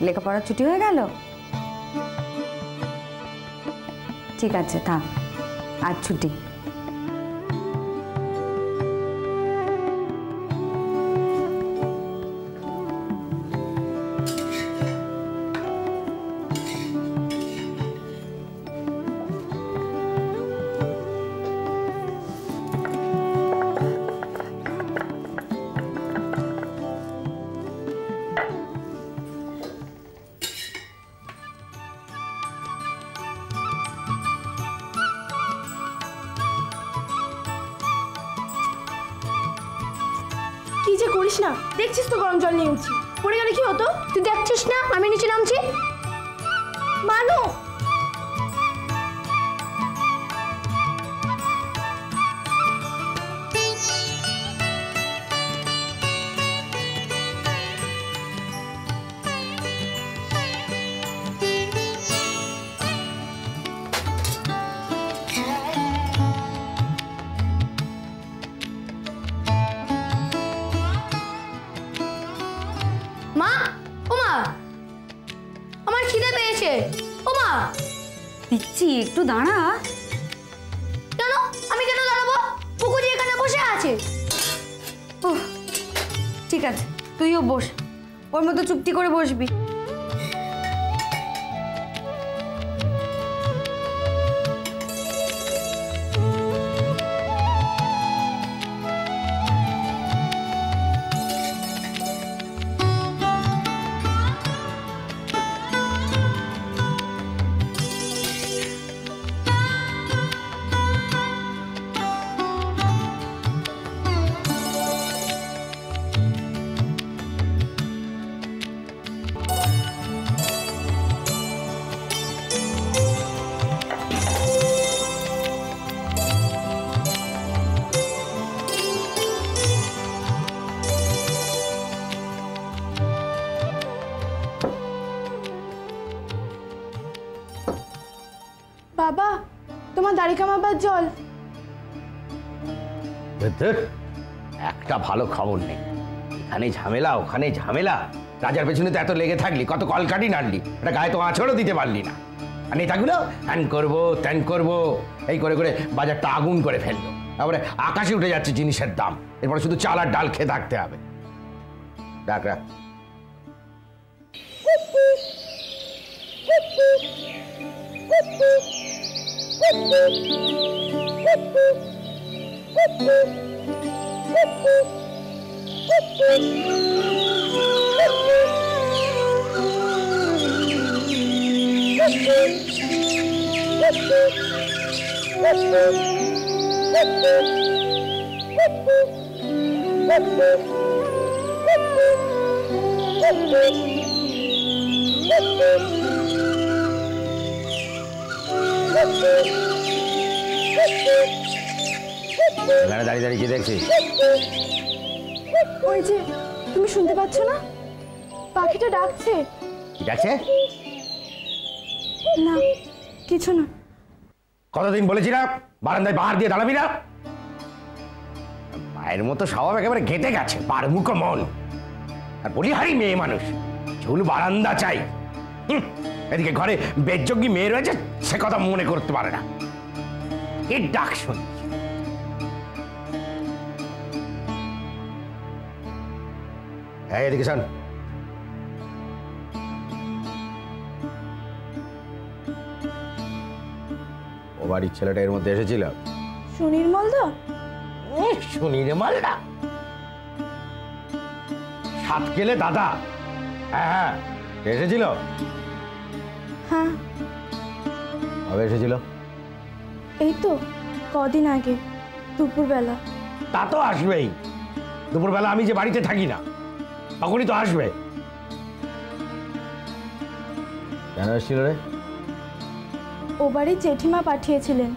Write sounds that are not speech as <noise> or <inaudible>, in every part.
লেখাপড়ার ছুটি হয়ে গেল? ঠিক আছে থাক আর ছুটি। কি যে করিস না? দেখছিস তো গরম জল নিয়ে উঠছি। পড়ে গেলে কি হতো? তুই দেখছিস না? আমি নিচে নামছি। মানু! আমার খিদে পেয়েছে। ও মা। দিচ্ছি একটু দাঁড়া। কেন? আমি কেন দাঁড়াবো? পুকুরি এখানে বসে আছে। ওহ, ঠিক আছে তুইও বস। ওর মতো চুক্তি করে বসবি। জল। একটা ভালো খবর নেই। এখানে ঝামেলা ওখানে ঝামেলা। রাজার পেছনে তো এত লেগে থাকলি কত কলকাটি নাড়লি। এটা গায়ে তো আছড়ও দিতে পারলি না। আর নেতাগুলো হ্যান করব ত্যান করব। এই করে করে বাজারটা আগুন করে ফেলল। তারপরে আকাশে উঠে যাচ্ছে জিনিসের দাম। এরপরে শুধু চাল আর ডাল খেয়ে থাকতে হবে। ডাক রাখ এখানে দাঁড়িয়ে দাঁড়িয়ে কি দেখছিস ওই যে তুমি শুনতে পাচ্ছ না? পাখিটা ডাকছে। ঠিক আছে না কিছু না। কতদিন বলেছি না? বারান্দায় বাহার দিয়ে দাঁড়াবি না? মায়ের মতো স্বভাব একেবারে ঘেটে গেছে বার মুখ মন। আর বলি হারি মেয়ে মানুষ ঝুল বারান্দা চাই। এদিকে ঘরে বেদযোগ্যী মেয়ে রয়েছে সে কথা মনে করতে পারে না। এর ডাক শুন। হ্যাঁ এদিকে শোন। ও বাড়ির ছেলেটা এর মধ্যে এসেছিল? সুনির্মল দা শুনি রে মালটা সাত গেলে দাদা। হ্যাঁ হ্যাঁ। এসেছিল? হ্যাঁ। কবে এসেছিল? এই তো কদিন আগে দুপুরবেলা। তা তো আসবেই। দুপুরবেলা আমি যে বাড়িতে থাকি না তখনই তো আসবে। কেন এসেছিল রে? ও বাড়ির জেঠিমা পাঠিয়েছিলেন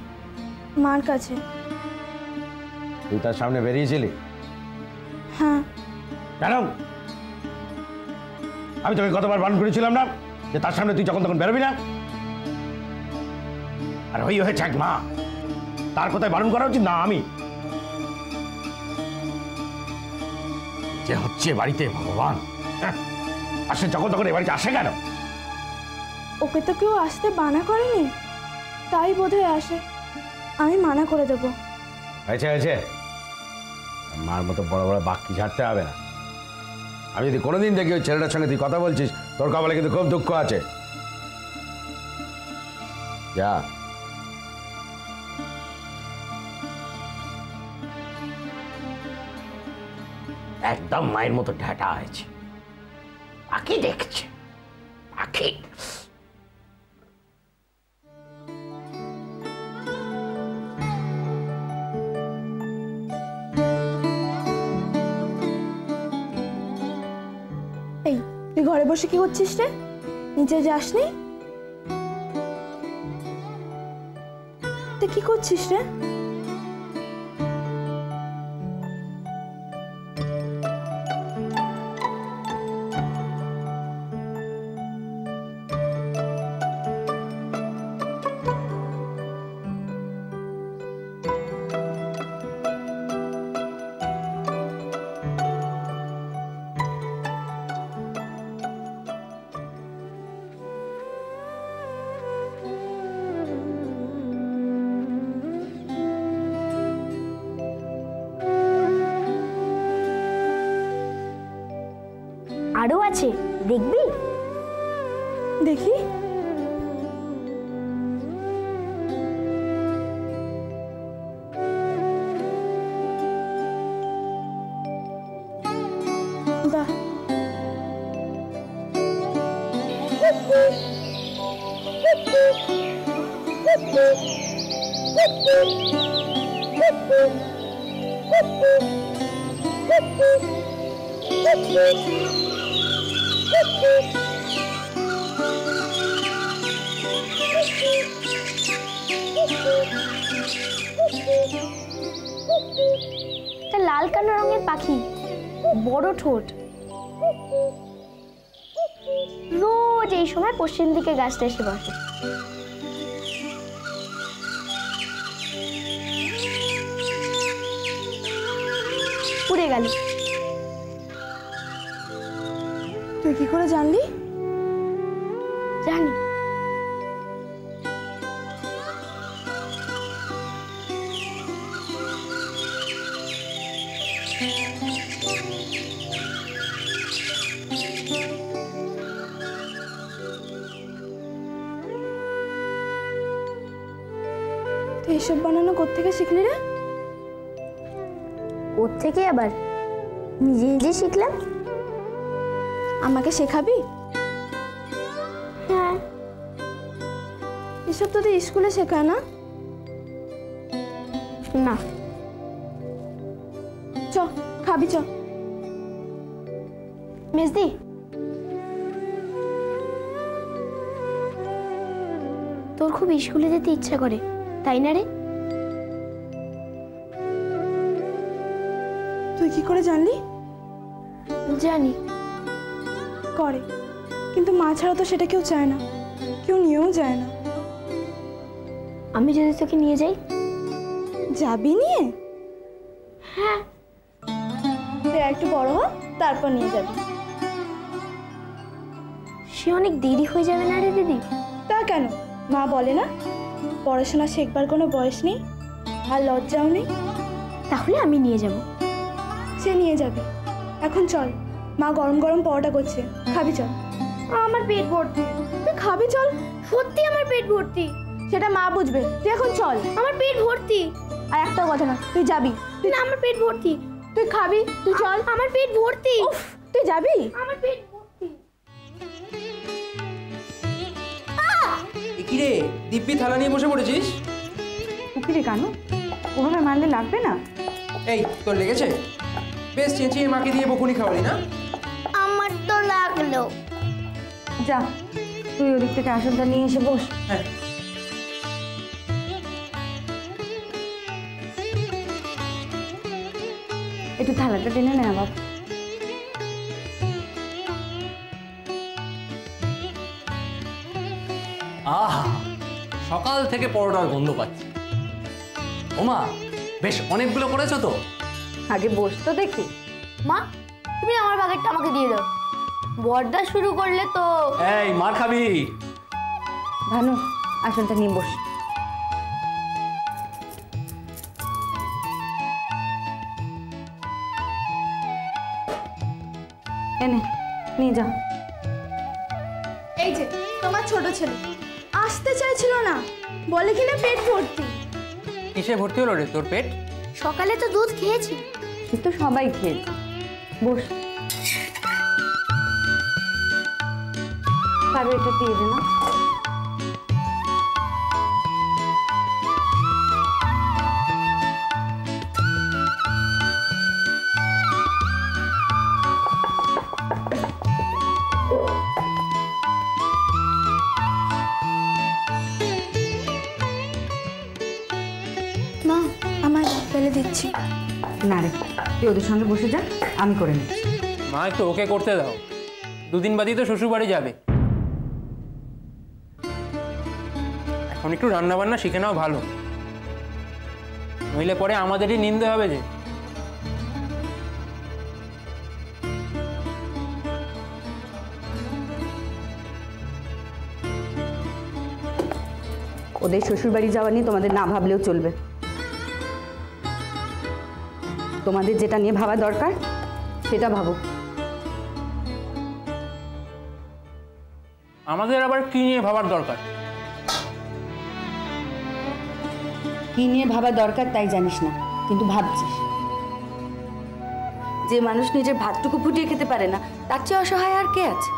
মার কাছে। তুই তার সামনে বেরিয়েছিলি? হ্যাঁ। কেন? আমি তোকে কতবার বারণ করেছিলাম না যে তার সামনে তুই যখন তখন বেরোবি না? আর ওই হয়েছে এক মা তার কোথায় বারণ করা উচিত? না আমি। যে হচ্ছে বাড়িতে ভগবান হ্যাঁ। আর যখন তখন এ বাড়িতে আসে কেন? ওকে তো কেউ আসতে বানা করেনি? তাই বোধহয় আসে। আমি মানা করে দেবো। হয়েছে হয়েছে। মার মতো বড় বড় বাক্যি ঝাড়তে হবে না। আমি যদি কোনোদিন দেখি ওই ছেলেটার সঙ্গে তুই কথা বলছিস, তোর কপালে কিন্তু খুব দুঃখ আছে। যা। একদম মায়ের মতো ঢাটা হয়েছে। পাখি দেখছে। পাখি। তুই ঘরে বসে কি করছিস রে? নিচে যাসনি? তুই কি করছিস রে? আরও আছে দেখবি দেখি। বাহ <laughs> একটা লাল কালো রঙের পাখি। বড় ঠোঁট। রোজ এই সময় পশ্চিম দিকে গাছটা এসে বসে। উড়ে গেল। তুই কি করে জানলি? জানি। তুই এসব বানানো কোত্থেকে শিখলি রে? ওর থেকে আবার? নিজে নিজে শিখলাম? আমাকে শেখাবি? হ্যাঁ। এসব তোদের স্কুলে শেখায় না? না। চ খাবি চ। মেজদি। তোর খুব স্কুলে যেতে ইচ্ছা করে তাই না রে? তুই কি করে জানলি? জানি। করে। কিন্তু মা ছাড়া তো সেটা কেউ চায় না। কেউ নিয়েও যায় না। আমি যদি তোকে নিয়ে যাই? যাবি নিয়ে? হ্যাঁ। তুই একটু বড় হ তারপর নিয়ে যাবি। সে অনেক দেরি হয়ে যাবে না রে দিদি? তা কেন? মা বলে না? পড়াশোনা শেখবার কোনো বয়স নেই? আর লজ্জাও নেই? তাহলে আমি নিয়ে যাব। সে নিয়ে যাবে। এখন চল মা গরম গরম পরোটা করছে। খাবি চল। আমার পেট ভর্তি। তুই খাবি চল। সত্যি আমার পেট ভর্তি। সেটা মা বুঝবে। তুই এখন চল। আমার পেট ভর্তি। আর একটা কথা না তুই যাবি। তুই না আমার পেট ভর্তি। তুই খাবি তুই চল। আমার পেট ভর্তি। তুই যাবি? আমার পেট ভর্তি। এ কি রে? দিব্যি থালা নিয়ে বসে পড়েছিস? উকিরে কেন? ওভাবে মারলে লাগবে না? এই তোর লেগেছে? বেশ চেঁচিয়ে মাকে দিয়ে বকুনি খাওয়ালি না? আমার তো লাগল যা তুই ওদিক থেকে আসনটা নিয়ে এসে বস। হ্যাঁ। একটু থালাটা টেনে নে বাবা আহা সকাল থেকে পরোটার গন্ধ পাচ্ছি। ওমা বেশ অনেকগুলো করেছ তো? আগে বস তো দেখি। মা তুমি আমার বাকেটটা আমাকে দিয়ে দাও। বর্দা শুরু করলে তো এই মার খাবি। ভানু আসনটা নিয়ে বস। এনে নিয়ে যাও এই যে তোমার ছোট ছেলে। আসতে চাইছিল না। বলে কিনা পেট ভর্তি। কিসে ভর্তি হলো রে তোর পেট? সকালে তো দুধ খেয়েছি। সে তো সবাই খেয়েছে। বস। কারও এটা দিয়ে দে না। মা আমার ফেলে দিচ্ছি। না রে তুই ওদের সঙ্গে বসে যা আমি করে নিচ্ছি। মা একটু ওকে করতে দাও। দুদিন বাদই তো শ্বশুর বাড়ি যাবে। এখন একটু রান্না বান্না শিখে নাও ভালো। নইলে পরে আমাদেরই নিন্দে হবে যে। ওদের শ্বশুরবাড়ি যাওয়া নিয়ে তোমাদের না ভাবলেও চলবে। তোমাদের যেটা নিয়ে ভাবা দরকার সেটা ভাবো। আমাদের আবার কি নিয়ে ভাবার দরকার? কি নিয়ে ভাবা দরকার তাই জানিস না কিন্তু ভাবছিস। যে মানুষ নিজের ভাতটুকু ফুটিয়ে খেতে পারে না তার চেয়ে অসহায় আর কে আছে?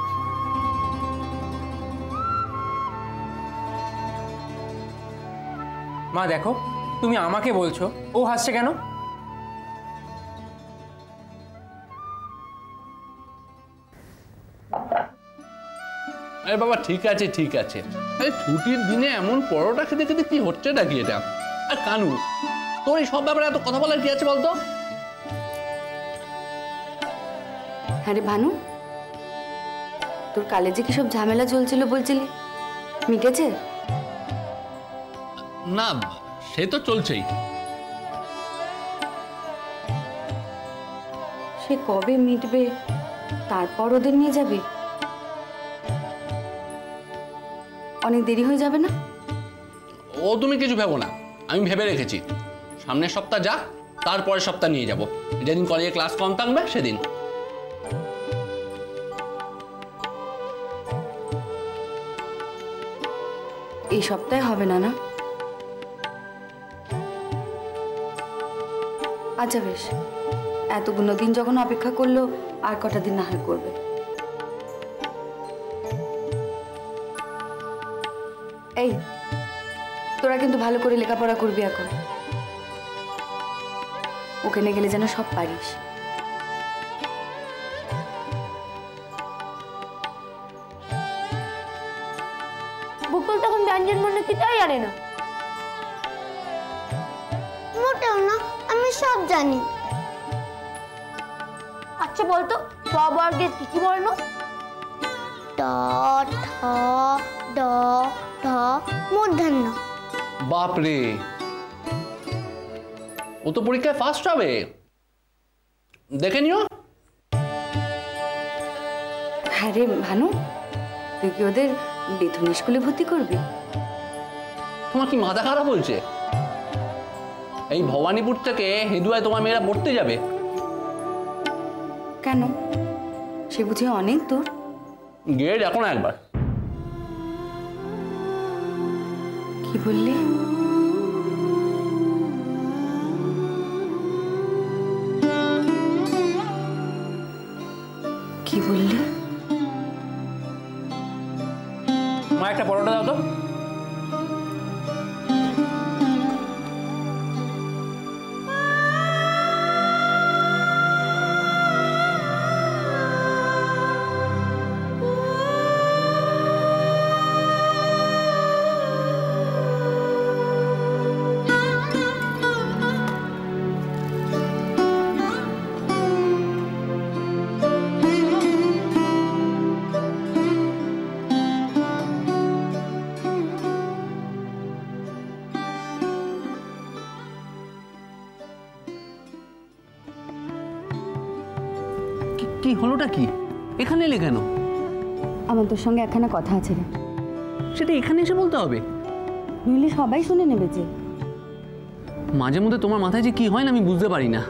মা দেখো তুমি আমাকে বলছো ও হাসছে কেন? আরে বাবা ঠিক আছে ঠিক আছে। আরে ছুটির দিনে এমন পরোটা খেতে খেতে কি হচ্ছে নাকি এটা? আর কানু তোর এই সব ব্যাপারে এত কথা বলার কি আছে বলতো? হ্যাঁ রে ভানু তোর কালেজে কি সব ঝামেলা চলছিল বলছিলি? মিটেছে? না সে তো চলছেই। সে কবে মিটবে? তারপর ওদের নিয়ে যাবে? অনেক দেরি হয়ে যাবে না? ও তুমি কিছু ভেবো না। আমি ভেবে রেখেছি। সামনের সপ্তাহ যা, তারপরের সপ্তাহ নিয়ে যাব। যেদিন কলেজে ক্লাস কম থাকবে, সেদিন। এই সপ্তাহে হবে না না? আচ্ছা বেশ। এতগুলো দিন যখন অপেক্ষা করল, আর কটা দিন না হয় করবে? এই তোরা কিন্তু ভালো করে লেখাপড়া করবি এখন। ওখানে গেলে যেন সব পারিস। বকুল তখন ব্যঞ্জন মনে কিছুই জানে না। মোটেও না আমি সব জানি। আচ্ছা বলতো বর্গের কি কি বর্ণ? ট ঠ ড ঢ মূর্ধন্য বাপরে। ও তো পরীক্ষায় ফার্স্ট হবে। দেখে নিও। হ্যাঁ রে ভানু তুই কি ওদের বেথুন স্কুলে ভর্তি করবি? তোমার কি মাথা খারাপ বলছে? এই ভবানীপুর থেকে হেদুয়ায় তোমার মেয়েরা পড়তে যাবে। কেন? সে বুঝি অনেক দূর। গেট এখন একবার। বললি? কি বললি? কি- হলোটা কি? এখানে এলে কেন? আমার তোর সঙ্গে একখানা কথা আছে রে। সেটা এখানে এসে বলতে হবে? নইলে সবাই শুনে নেবে যে। মাঝে মধ্যে তোমার মাথায় যে কি হয় না আমি বুঝতে পারি না।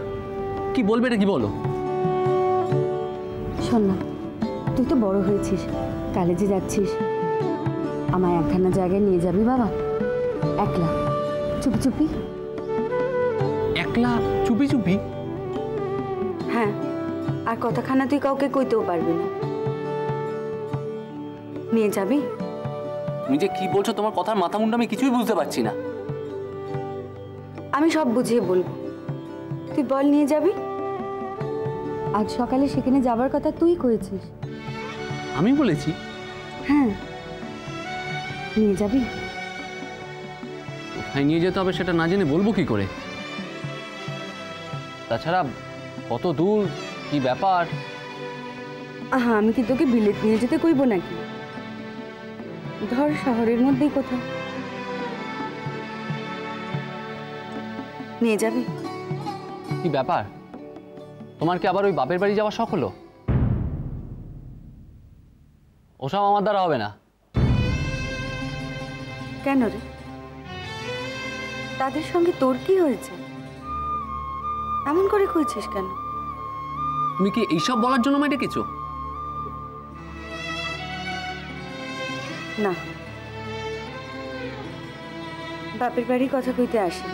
কি বলবে এটা কি বলো? শোন না তুই তো বড় হয়েছিস কলেজে যাচ্ছিস। আমায় একখানা জায়গায় নিয়ে যাবি বাবা। একলা। চুপি চুপি। একলা চুপি চুপি? কথাখানা তুই কাউকে কইতেও পারবি না। নিয়ে যাবি? তুমি যে কি বলছো তোমার কথার মাথা মুন্ডা আমি কিছুই বুঝতে পারছি না। আমি সব বুঝিয়ে বলব। তুই বল নিয়ে যাবি? আজ সকালে সেখানে যাবার কথা তুই কয়েছিস আমি বলেছি? হ্যাঁ। নিয়ে যাবি? কোথায় নিয়ে যেতে হবে সেটা না জেনে বলব কি করে? তাছাড়া কত দূর কি ব্যাপার? আহা আমি কি তোকে বিলেত নিয়ে যেতে কইব নাকি? ধর শহরের মধ্যেই কোথাও। নিয়ে যাবি। কি ব্যাপার? তোমার কি আবার ওই বাপের বাড়ি যাওয়া শখ হলো? ওসব আমার দ্বারা হবে না। কেন রে? তাদের সঙ্গে তোর কি হয়েছে? এমন করে কইছিস কেন? তুমি কি এইসব বলার জন্য আমায় ডেকেছো? না। বাপের বাড়ি কথা কইতে আসি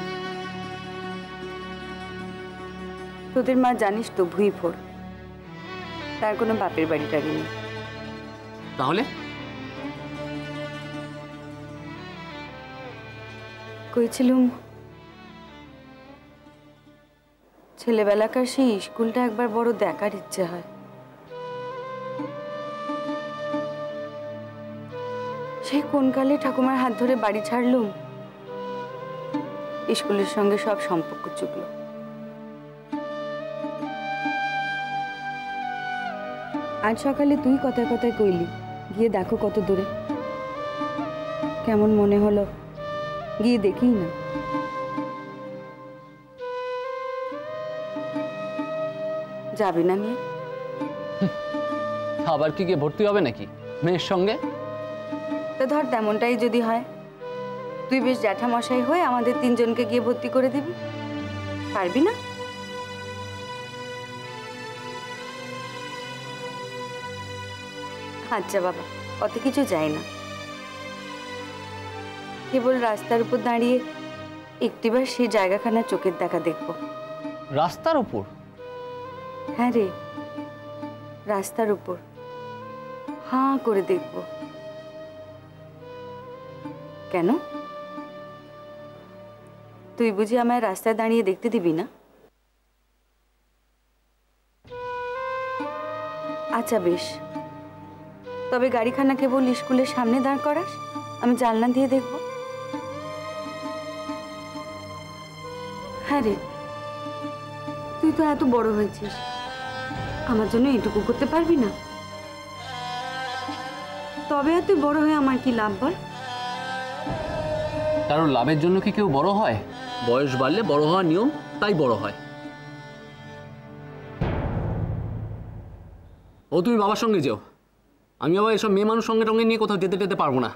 তোদের মা জানিস তো ভুঁই ফোর তার কোনো বাপের বাড়ি টাড়ি নেই। তাহলে? কইছিলুম ছেলেবেলাকার সেই স্কুলটা একবার বড় দেখার ইচ্ছে হয়। সেই কোন কালে ঠাকুমার হাত ধরে বাড়ি ছাড়লুম? স্কুলের সঙ্গে সব সম্পর্ক চুকলো। আজ সকালে তুই কথায় কথায় কইলি, গিয়ে দেখো কত দূরে। কেমন মনে হলো? গিয়ে দেখি না। যাবি না নিয়ে? আবার কি গিয়ে ভর্তি হবে নাকি? মেয়ের সঙ্গে? তো ধর তেমনটাই যদি হয়। তুই বেশ জ্যাঠামশাই হয়ে আমাদের তিনজনকে গিয়ে ভর্তি করে দিবি। পারবি না? আচ্ছা বাবা অত কিছু যায় না। কেবল রাস্তার উপর দাঁড়িয়ে একটিবার সেই জায়গাখানা চোখের দেখা দেখব। রাস্তার উপর? হ্যাঁ রে, রাস্তার উপর। হাঁ করে দেখব। কেন? তুই বুঝি আমায় রাস্তায় দাঁড়িয়ে দেখতে দিবি না? আচ্ছা বেশ। তবে গাড়িখানা কেবল স্কুলের সামনে দাঁড় করাস, আমি জানলা দিয়ে দেখব। হ্যাঁ রে, তুই তো এত বড় হয়েছিস। আমার জন্য এটুকু করতে পারবি না? তবে তুই বড় হয়ে আমার কি লাভ বল? কারণ লাভের জন্য কি কেউ বড় হয়? বয়স বাড়লে বড় হওয়ার নিয়ম তাই বড় হয়। ও, তুমি বাবার সঙ্গে যেও। আমি আবার এসব মেয়ে মানুষ সঙ্গে টঙ্গে নিয়ে কোথাও যেতে যেতে পারব না।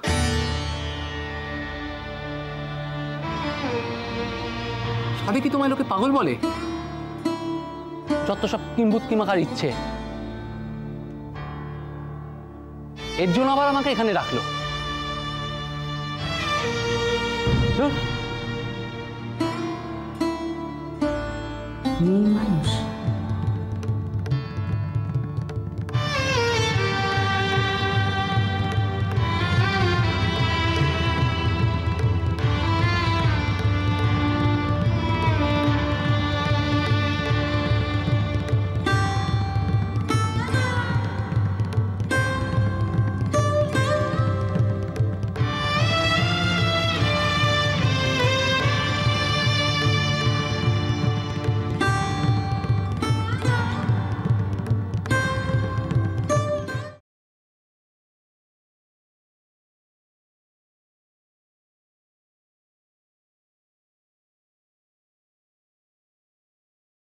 সাথে কি তোমায় লোকে পাগল বলে? যত সব কিম্বুত কিমাকার ইচ্ছে। এর জন্য আবার আমাকে এখানে রাখল। মানুষ।